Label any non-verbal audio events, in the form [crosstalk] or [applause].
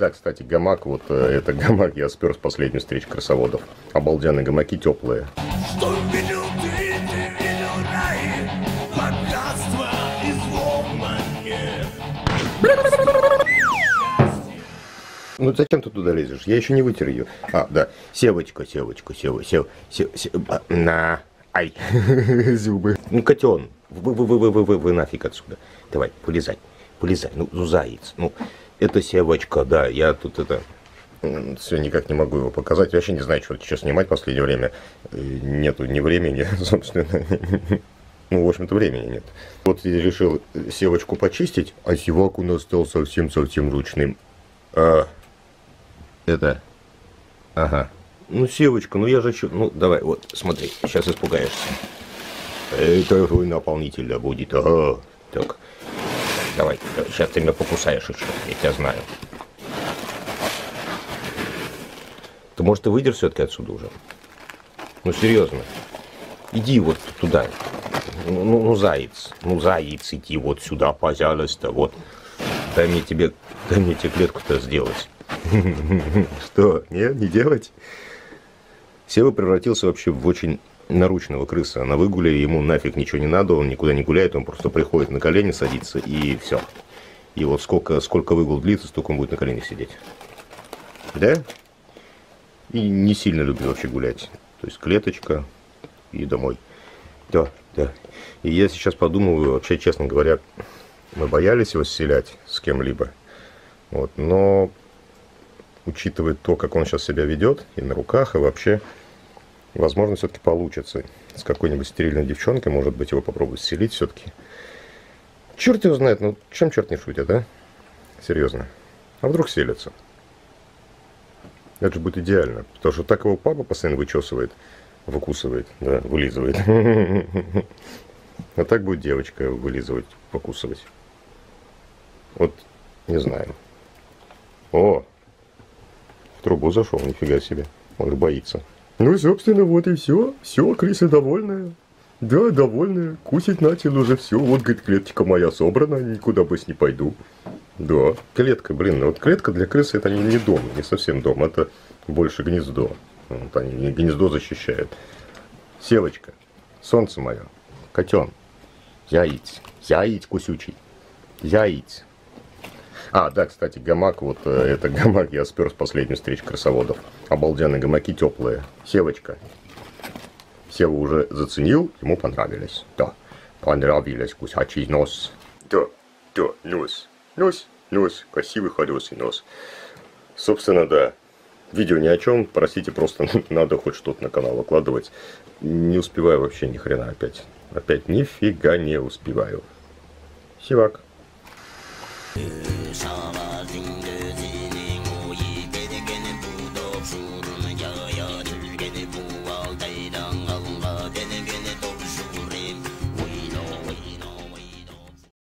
да, кстати, гамак, вот э, [laughs] это гамак я спер с последней встречи красоводов. Обалденные гамаки теплые. Ну зачем ты туда лезешь? Я еще не вытер ее. А, да. Севочка, севочка, сева, сев, сев, сев, а, на. Ай, [laughs] зубы. Ну, котен, вы, вы, вы, вы, вы, вы нафиг отсюда. Давай, полезай, полезай. Ну, ну, заяц. Ну, это севочка, да. Я тут это все никак не могу его показать. Я вообще не знаю, что сейчас снимать в последнее время. Нету ни времени, [laughs] собственно. Ну, в общем-то, времени нет. Вот я решил севочку почистить, а севак у нас стал совсем-совсем ручным. А, это... Ага. Ну, севочка, ну я же... Ну, давай, вот, смотри, сейчас испугаешься. Это твой наполнитель да, будет. Ага. Так, давай, сейчас ты меня покусаешь еще, я тебя знаю. Ты, может, ты выйдешь все-таки отсюда уже? Ну, серьезно. Иди вот туда. Ну, ну, ну, заяц. Ну, заяц, иди вот сюда, пожалуйста. Вот. Дай мне тебе, дай мне тебе клетку-то сделать. [laughs] Что, нет, не делать? Сева превратился вообще в очень наручного крыса. На выгуле ему нафиг ничего не надо, он никуда не гуляет, он просто приходит на колени, садится и все. И вот сколько, сколько выгул длится, столько он будет на коленях сидеть. Да? И не сильно любит вообще гулять. То есть клеточка и домой. Да, да. И я сейчас подумываю, вообще, честно говоря, мы боялись его селять с кем-либо. Вот, но учитывая то, как он сейчас себя ведет, и на руках, и вообще, возможно, все-таки получится. С какой-нибудь стерильной девчонкой, может быть, его попробовать селить все-таки. Черт его знает, ну чем черт не шутит, да? Серьезно. А вдруг селится? Это же будет идеально, потому что так его папа постоянно вычесывает, выкусывает, да, вылизывает. А так будет девочка вылизывать, покусывать. Вот, не знаю. О, в трубу зашел, нифига себе. Он боится. Ну, собственно, вот и все. Все, крыса довольная. Да, довольная. Кусить начал уже все. Вот, говорит, клеточка моя собрана, никуда больше не пойду. Да, клетка, блин, ну вот клетка для крысы это не, не дом, не совсем дом, это больше гнездо. Вот они гнездо защищают. Севочка, солнце мое, котен, яиц, яиц кусючий, яиц. А, да, кстати, гамак, вот э, [laughs] это гамак я спер с последней встречи красоводов. Обалденные гамаки теплые. Севочка. Сева уже заценил, ему понравились. Да, понравились кусачий нос. Да, да, нос. Нос, нос, красивый хороший нос. Собственно, да. Видео ни о чем, простите, просто [laughs] надо хоть что-то на канал выкладывать. Не успеваю вообще ни хрена опять. Опять нифига не успеваю. Сивак. Some.